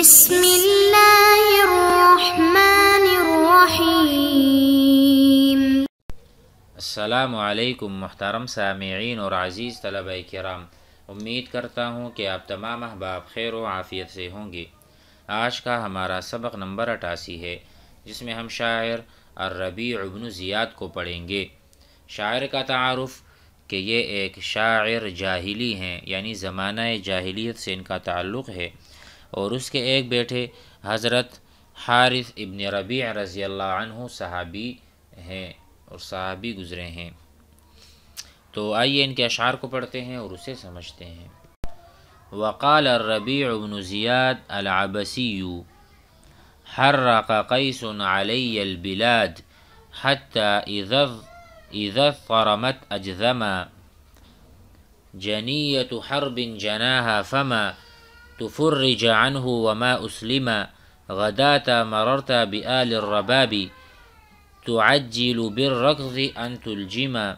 بسم الله الرحمن الرحيم. السلام علیکم محترم سامعین اور عزیز طلبہ کرام. امید کرتا ہوں کہ آپ تمام احباب خیر و عافیت سے ہوں گے. آج کا ہمارا سبق نمبر اٹھاسی ہے، جس میں ہم شاعر الربیع بن زیاد کو پڑھیں گے. شاعر کا تعارف کہ یہ ایک شاعر جاہلی ہیں یعنی زمانہ جاہلیت سے ان کا تعلق ہے. اور اس کے ایک بیٹے حضرت حارث ابن ربیع رضی اللہ عنہ صحابی ہیں اور صحابی گزرے ہیں۔ تو آئیے ان کے اشعار کو پڑھتے ہیں اور اسے سمجھتے ہیں۔ وقال الربيع بن زياد العبسي حرق قيس علي البلاد حتى إذا إذا اضطرمت أجذما جنية حرب جناها فما تفرج عنه وما أسلما غداة مررت بآل الرباب. تعجل بالركض أن تلجما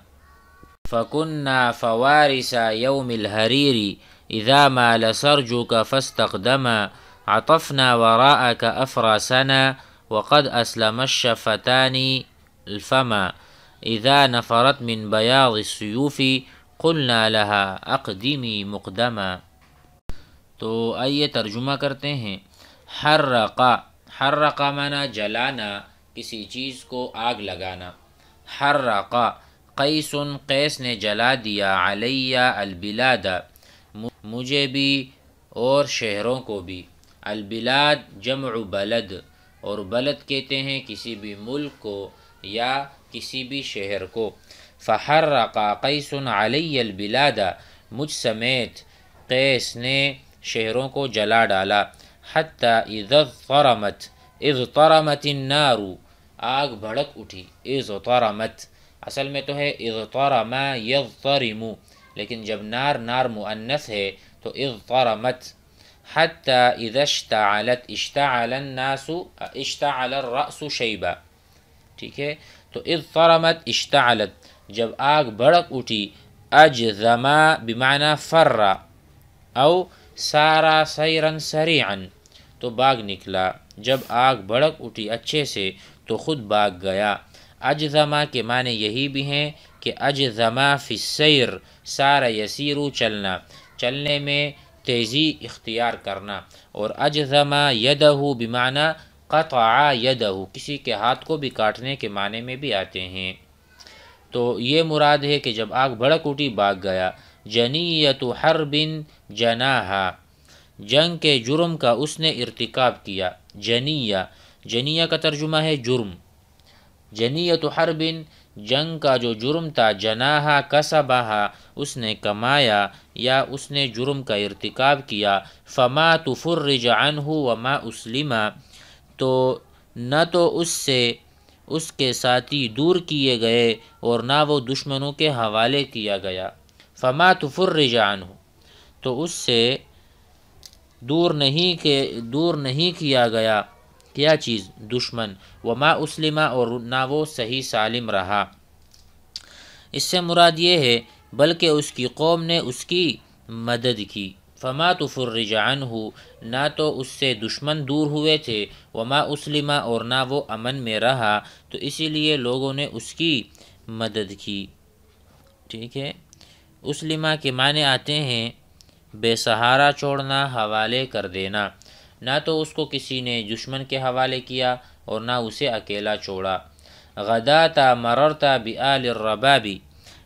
فكنا فوارس يوم الهرير. إذا ما لسرجك فاستقدما عطفنا وراءك أفراسنا. وقد أسلم الشفتان الفما. إذا نفرت من بياض السيوف قلنا لها أقدمي مقدما. تو آئیے ترجمہ کرتے ہیں۔ حرقا حرقا مانا جلانا، کسی چیز کو آگ لگانا۔ حرقا قیس قیس نے جلا دیا، علیہ البلاد مجھے بھی اور شہروں کو بھی۔ البلاد جمع بلد، اور بلد کہتے ہیں کسی بھی ملک کو یا کسی بھی شہر کو۔ فحرقا قیس علی البلاد، مجھ سمیت قیس نے شہروں کو جلا ڈالا حتی اذ اضطرمت اضطرمت النار آگ بھڑک اٹھی اضطرمت اصل میں تو ہے اضطرم یضطرم لیکن جب نار نار مؤنث ہے تو اضطرمت حتی اذا اشتعلت اشتعل الناس اشتعل الرأس شیبا ٹھیک ہے تو اضطرمت اشتعلت جب آگ بھڑک اٹھی اجزما بمعنى فر او سارا سیرن سریعن تو باغ نکلا۔ جب آگ بھڑک اٹھی اچھے سے تو خود باغ گیا۔ اجزما کے معنی یہی بھی ہیں کہ اجزما فی السیر، سارا یسیرو چلنا، چلنے میں تیزی اختیار کرنا۔ اور اجزما یدہ بمعنی قطع یدہ کسی کے ہاتھ کو بھی کاٹنے کے معنی میں بھی آتے ہیں۔ تو یہ مراد ہے کہ جب آگ بھڑک اٹھی باغ گیا۔ جنیت حرب جناہا جنگ کے جرم کا اس نے ارتکاب کیا، جنیہ۔ جنیہ کا ترجمہ ہے جرم۔ جنیت حرب جنگ کا جو جرم تھا جناہا کسبہا۔ اس نے کمایا یا اس نے جرم کا ارتکاب کیا۔ فما تفرج عنہ وما اسلما تو نہ تو اس سے اس کے ساتھی دور کیے گئے اور نہ وہ دشمنوں کے حوالے کیا گیا۔ فما تفرج عنہ۔ تو اس سے دور نہیں کہ دور نہیں کیا گیا۔ کیا چیز؟ دشمن۔ وما اسلمہ اور نہ وہ صحیح سالم رہا۔ اس سے مراد یہ ہے، بلکہ اس کی قوم نے اس کی مدد کی۔ فما تفرج عنہ نہ تو اس سے دشمن دور ہوئے تھے۔ وما اسلمہ اور نہ وہ امن میں رہا۔ تو اسی لیے لوگوں نے اس کی مدد کی۔ ٹھیک ہے؟ اسلمہ کے معنی آتے ہیں بے سہارا چھوڑنا حوالے کر دینا۔ نہ تو اس کو کسی نے دشمن کے حوالے کیا اور نہ اسے اکیلا چھوڑا۔ غداتا مررتا بآل الربابی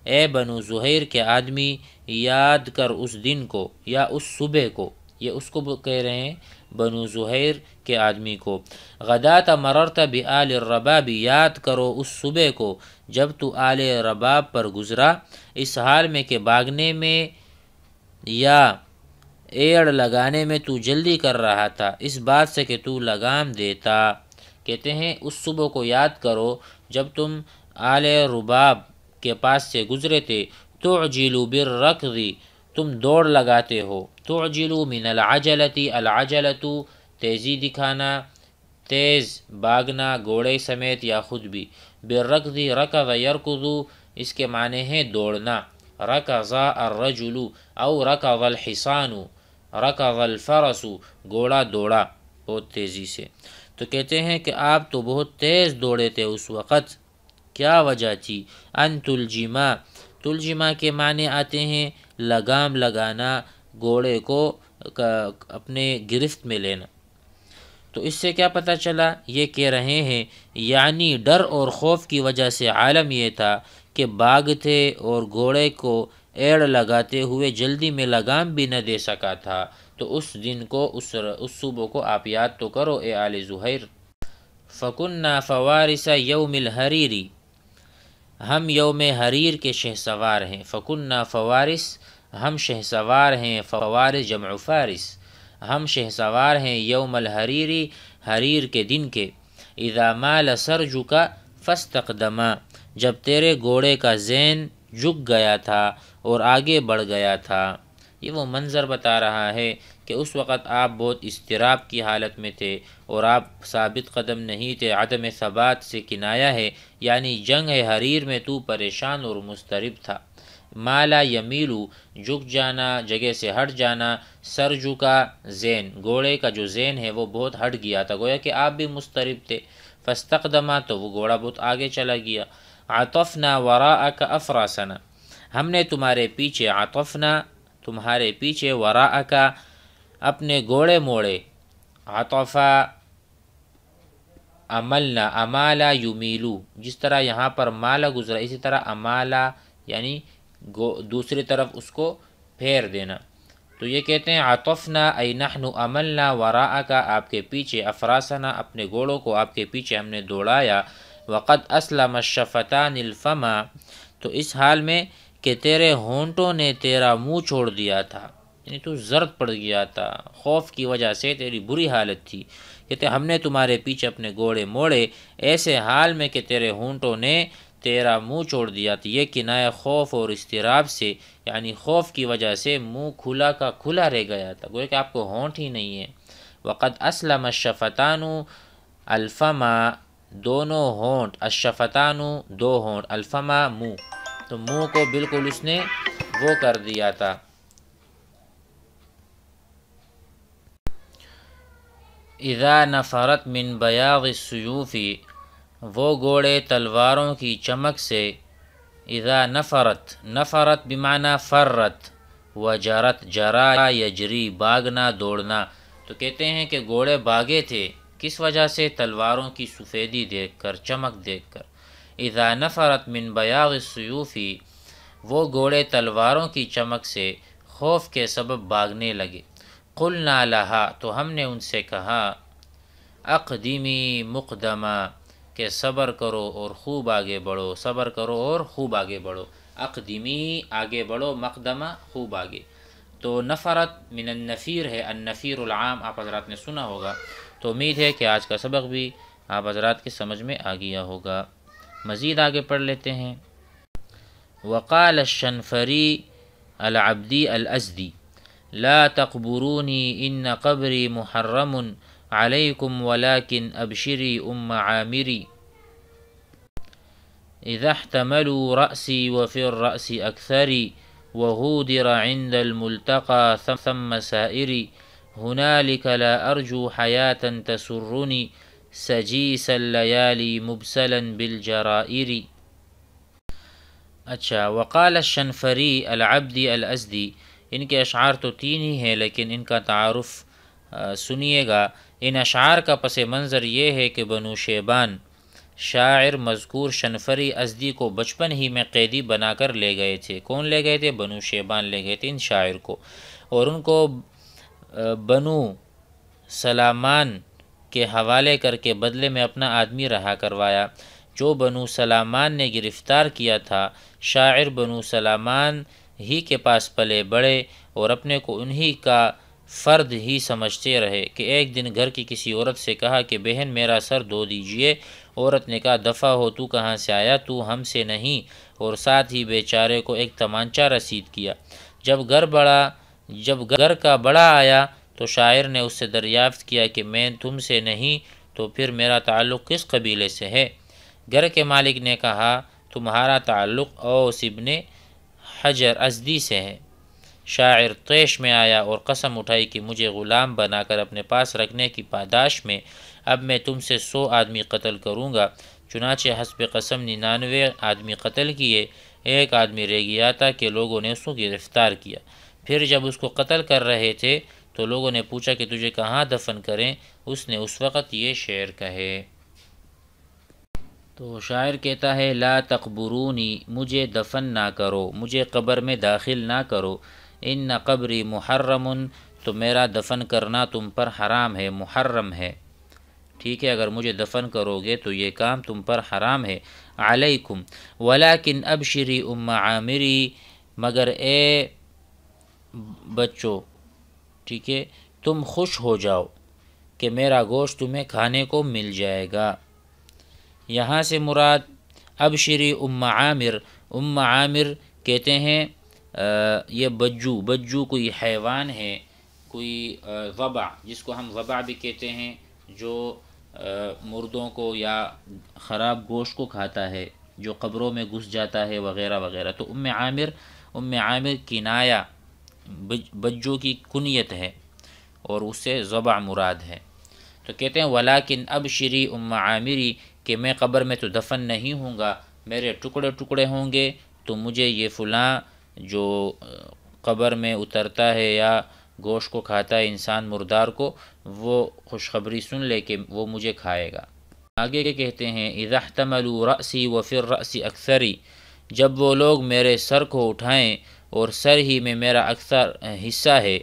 اے بنو زہیر کے آدمی، یاد کر اس دن کو یا اس صبح کو۔ یہ اس کو کہہ رہے ہیں، بنو زہیر کے آدمی کو۔ غداتا مررتا بآل الربابی یاد کرو اس صبح کو جب تو آل رباب پر گزرا۔ اس حال میں کہ باغنے میں یا ایڑ لگانے میں تو جلدی کر رہا تھا۔ اس بات سے کہ تو لگام دیتا۔ کہتے ہیں، اس صبح کو یاد کرو، جب تم آل رباب کے پاس سے گزرے تھے تو جیلو بر تم دوڑ لگاتے ہو۔ تو جیلو من العجلتی العجلتو تیزی دکھانا، تیز باغنا گھوڑے سمیت یا خود بھی۔ بررکضی رکض یرکضو اس کے معنی ہیں دوڑنا۔ رکضا الرجل او رکض الحصان، رکض الفرس گھوڑا دوڑا، بہت تیزی سے۔ تو کہتے ہیں کہ آپ تو بہت تیز دوڑے تھے اس وقت، کیا وجہ تھی؟ ان تلجما تلجما کے معنی آتے ہیں لگام لگانا گھوڑے کو اپنے گرفت میں لینا۔ تو اس سے کیا پتہ چلا؟ یہ کہہ رہے ہیں یعنی ڈر اور خوف کی وجہ سے عالم یہ تھا کہ باغ تھے اور گھوڑے کو ایڑ لگاتے ہوئے جلدی میں لگام بھی نہ دے سکا تھا۔ تو اس دن کو، اس اس صبح کو آپ یاد تو کرو اے آل زہیر۔ فکنہ فوارث یوم الحریری ہم یوم حریر کے شہ سوار ہیں۔ فکنہ فوارث۔ ہم شہ سوار ہیں، فوارث جمع فارس۔ ہم شہ سوار ہیں یوم الحریری حریر کے دن کے۔ اذا مال سر جھکا فستقدما جب تیرے گھوڑے کا زین جھک گیا تھا اور آگے بڑھ گیا تھا۔ یہ وہ منظر بتا رہا ہے کہ اس وقت آپ بہت اضطراب کی حالت میں تھے اور آپ ثابت قدم نہیں تھے، عدم ثبات سے کنایا ہے۔ یعنی جنگ حریر میں تو پریشان اور مسترب تھا۔ مالا یمیلو، جھک جانا، جگہ سے ہٹ جانا، سر جھکا، زین۔ گھوڑے کا جو زین ہے، وہ بہت ہٹ گیا تھا۔ گویا کہ آپ بھی مسترب تھے۔ فستقدما تو وہ گھوڑا بہت آگے چلا گیا۔ عطفنا وراءک افراسنا۔ ہم نے تمہارے پیچھے عطفنا، تمہارے پیچھے وراءک اپنے گھوڑے موڑے۔ عطفا، عملنا امالا یمیلو۔ جس طرح یہاں پر مالا گزرا، اسی طرح امالا یعنی دوسری طرف اس کو پھیر دینا۔ تو یہ کہتے ہیں، عطفنا ای نحن عملنا وراءک آپ کے پیچھے افراسنا اپنے گھوڑوں کو آپ کے پیچھے ہم نے دوڑایا۔ وقت اسلم الشفتان الفما، تو اس حال میں کہ تیرے ہونٹوں نے تیرا منہ چھوڑ دیا تھا۔ یعنی تو زرد پڑ گیا تھا، خوف کی وجہ سے تیری بری حالت تھی۔ کہتے ہم نے تمہارے پیچھے اپنے گھوڑے موڑے، ایسے حال میں کہ تیرے ہونٹوں نے تیرا منہ چھوڑ دیا تھا یہ کنایا خوف اور استراب سے یعنی خوف کی وجہ سے منہ کھلا کا کھلا رہ گیا تھا۔ گویا کہ آپ کو ہونٹ ہی نہیں ہے۔ وقت اسلم الشفتان الفما دونوں ہونٹ۔ اشفتانو دو ہونٹ۔ الفما منہ تو منہ کو بالکل اس نے وہ کر دیا تھا۔ اذا نفرت من بیاض السیوفی وہ گوڑے تلواروں کی چمک سے اذا نفرت نفرت بمعنی فرت و جرت جرا یجری باغنا دوڑنا۔ تو کہتے ہیں کہ گھوڑے باغے تھے، کس وجہ سے؟ تلواروں کی سفیدی دیکھ کر، چمک دیکھ کر۔ اذا نفرت من بیاغ السیوفی وہ گھوڑے تلواروں کی چمک سے خوف کے سبب باغنے لگے۔ قلنا لہا، تو ہم نے ان سے کہا اقدیمی مقدمہ کہ صبر کرو اور خوب آگے بڑھو، صبر کرو اور خوب آگے بڑھو۔ اقدیمی آگے بڑھو، مقدمہ خوب آگے۔ تو نفرت من النفیر ہے، النفیر العام، آپ حضرات نے سنا ہوگا۔ تو امید ہے کہ آج کا سبق بھی آپ حضرات کے سمجھ میں آ گیا ہوگا۔ مزید آگے پڑھ لیتے ہیں۔ وقال الشنفری العبدی الازدی، لا تقبرونی ان قبری محرم علیکم ولكن ابشری ام عامری۔ إذا احتملوا رأسي وفي الرأس أكثري وهودر عند الملتقى ثم سائري. هنالك لا أرجو حياة تسرني سجيس الليالي مبسلا بالجرائر. اچھا وقال الشنفري العبدي الأزدي إن کے أشعار تو تین ہی ہیں لیکن إن کا تعارف آه، سنیے گا إن أشعار کا پس منظر یہ ہے کہ بنو شیبان شاعر مذکور شنفری ازدی کو بچپن ہی میں قیدی بنا کر لے گئے تھے۔ کون لے گئے تھے؟ بنو شیبان لے گئے تھے ان شاعر کو۔ اور ان کو بنو سلامان کے حوالے کر کے بدلے میں اپنا آدمی رہا کروایا۔ جو بنو سلامان نے گرفتار کیا تھا، شاعر بنو سلامان ہی کے پاس پلے بڑے اور اپنے کو انہی کا فرد ہی سمجھتے رہے کہ ایک دن گھر کی کسی عورت سے کہا کہ بہن میرا سر دھو دیجیے۔ عورت نے کہا دفع ہو تو کہاں سے آیا؟ تو ہم سے نہیں اور ساتھ ہی بیچارے کو ایک تمانچہ رسید کیا۔ جب گھر بڑا، جب گھر کا بڑا آیا تو شاعر نے اس سے دریافت کیا کہ میں تم سے نہیں، تو پھر میرا تعلق کس قبیلے سے ہے؟ گھر کے مالک نے کہا، تمہارا تعلق اوس ابن حجر ازدی سے ہے شاعر طیش میں آیا اور قسم اٹھائی کہ مجھے غلام بنا کر اپنے پاس رکھنے کی پاداش میں اب میں تم سے سو آدمی قتل کروں گا، چنانچہ حسب قسم ننانوے آدمی قتل کیے، ایک آدمی رہ گیا تھا کہ لوگوں نے اس کو گرفتار کیا۔ پھر جب اس کو قتل کر رہے تھے، تو لوگوں نے پوچھا کہ تجھے کہاں دفن کریں؟ اس نے اس وقت یہ شعر کہے۔ تو شاعر کہتا ہے، لا تقبرونی، مجھے دفن نہ کرو، مجھے قبر میں داخل نہ کرو۔ ان قبری محرم تو میرا دفن کرنا تم پر حرام ہے، محرم ہے۔ ٹھیک ہے، اگر مجھے دفن کرو گے تو یہ کام تم پر حرام ہے۔ علیکم، ولیکن ابشری ام عامری، مگر اے بچو ٹھیک ہے، تم خوش ہو جاؤ کہ میرا گوشت تمہیں کھانے کو مل جائے گا۔ یہاں سے مراد ابشری ام عامر۔ ام عامر کہتے ہیں یہ بجو بجو کوئی حیوان ہے، کوئی وبا جس کو ہم وبا بھی کہتے ہیں، جو مردوں کو یا خراب گوشت کو کھاتا ہے، جو قبروں میں گھس جاتا ہے وغیرہ وغیرہ۔ تو ام عامر ام عامر کنایا بجو کی کنیت ہے اور اس سے ذبح مراد ہے۔ تو کہتے ہیں ولاکن اب شری ام عامری کہ میں قبر میں تو دفن نہیں ہوں گا، میرے ٹکڑے ٹکڑے ہوں گے، تو مجھے یہ فلاں جو قبر میں اترتا ہے یا گوشت کو کھاتا ہے، انسان مردار کو، وہ خوشخبری سن لے کہ وہ مجھے کھائے گا۔ آگے کے کہتے ہیں؟ اذا احتملوا رأسی و فر رأسی اکثری، جب وہ لوگ میرے سر کو اٹھائیں اور سر ہی میں میرا اکثر حصہ ہے،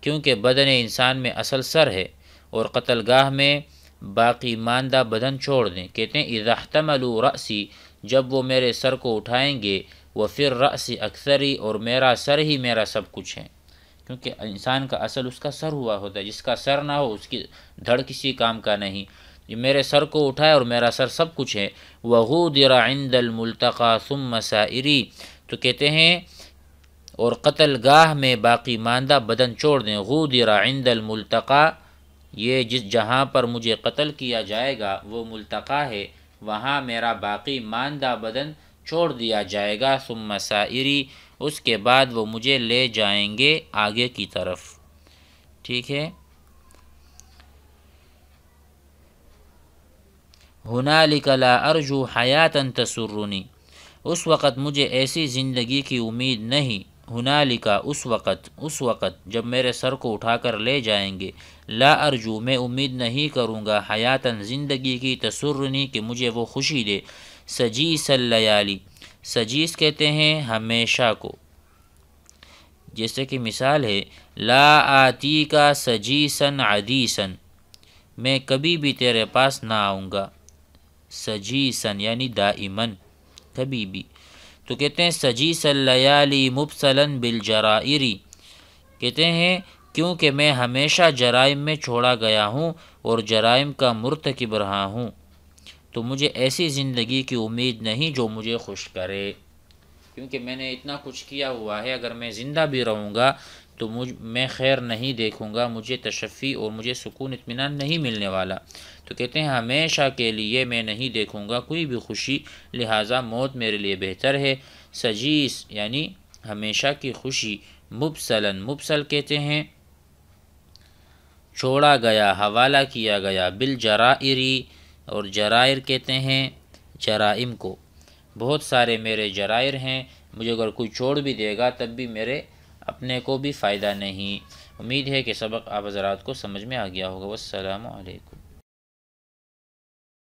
کیونکہ بدن انسان میں اصل سر ہے اور قتل گاہ میں باقی ماندہ بدن چھوڑ دیں۔ کہتے ہیں، اذا احتملوا رأسی، جب وہ میرے سر کو اٹھائیں گے وہ پھر رأسی اکثری اور میرا سر ہی میرا سب کچھ ہے۔ کیونکہ انسان کا اصل اس کا سر ہوا ہوتا ہے، جس کا سر نہ ہو اس کی دھڑ کسی کام کا نہیں۔ یہ میرے سر کو اٹھائے اور میرا سر سب کچھ ہے۔ وغودر عند الملتقى ثم مسائری تو کہتے ہیں، اور قتل گاہ میں باقی ماندہ بدن چھوڑ دیں۔ غودر عند الملتقى۔ یہ جس جہاں پر مجھے قتل کیا جائے گا، وہ ملتقا ہے۔ وہاں میرا باقی ماندہ بدن چھوڑ دیا جائے گا۔ ثم مسائری اس کے بعد وہ مجھے لے جائیں گے آگے کی طرف۔ ٹھیک ہے۔ ہنالک لا ارجو حیاتا تسرنی۔ اس وقت مجھے ایسی زندگی کی امید نہیں۔ ہنالکا اس وقت اس وقت جب میرے سر کو اٹھا کر لے جائیں گے۔ لا ارجو، میں امید نہیں کروں گا حیاتاً زندگی کی تسرنی کہ مجھے وہ خوشی دے۔ سجیس اللیالی۔ سجیس کہتے ہیں ہمیشہ کو۔ جیسے کہ مثال ہے، لا آتی کا سجیسن عدیسن میں کبھی بھی تیرے پاس نہ آؤں گا۔ سجیسن یعنی دائمن کبھی بھی۔ تو کہتے ہیں سجیس اللیالی مبصلاً بالجرائری کہتے ہیں کیونکہ میں ہمیشہ جرائم میں چھوڑا گیا ہوں اور جرائم کا مرتکب رہا ہوں۔ تو مجھے ایسی زندگی کی امید نہیں جو مجھے خوش کرے۔ کیونکہ میں نے اتنا کچھ کیا ہوا ہے، اگر میں زندہ بھی رہوں گا تو مجھ، میں خیر نہیں دیکھوں گا، مجھے تشفی اور مجھے سکون، اطمینان نہیں ملنے والا۔ تو کہتے ہیں، ہمیشہ کے لیے میں نہیں دیکھوں گا کوئی بھی خوشی، لہٰذا موت میرے لیے بہتر ہے۔ سجیس یعنی ہمیشہ کی خوشی، مبصلاً، مبصل کہتے ہیں۔ چھوڑا گیا، حوالہ کیا گیا بالجرائری اور جرائر کہتے ہیں جرائم کو۔ بہت سارے میرے جرائر ہیں، مجھے اگر کوئی چھوڑ بھی دے گا تب بھی میرے اپنے کو بھی فائدہ نہیں۔ امید ہے کہ سبق آپ حضرات کو سمجھ میں آ گیا ہوگا۔ والسلام علیکم۔